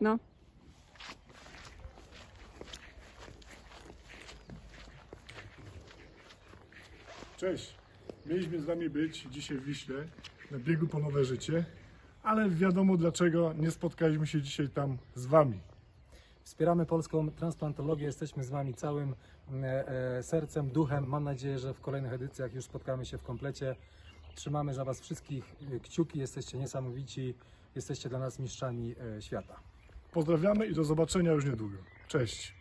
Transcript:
No. Cześć. Mieliśmy z Wami być dzisiaj w Wiśle na biegu po nowe życie, ale wiadomo dlaczego nie spotkaliśmy się dzisiaj tam z Wami. Wspieramy polską transplantologię, jesteśmy z Wami całym e, e, sercem, duchem. Mam nadzieję, że w kolejnych edycjach już spotkamy się w komplecie. Trzymamy za Was wszystkich e, kciuki, jesteście niesamowici, jesteście dla nas mistrzami e, świata. Pozdrawiamy i do zobaczenia już niedługo. Cześć.